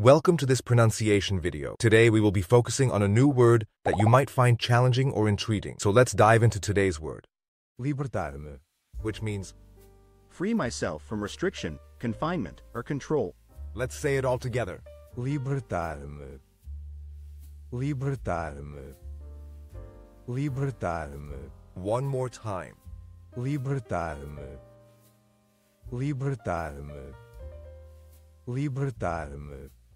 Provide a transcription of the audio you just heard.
Welcome to this pronunciation video. Today we will be focusing on a new word that you might find challenging or intriguing. So let's dive into today's word, Libertar-me. which means, Free myself from restriction, confinement, or control. let's say it all together. Libertar-me. Libertar-me. Libertar-me. One more time. Libertar-me. Libertar-me. Libertar-me.